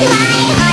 my heart.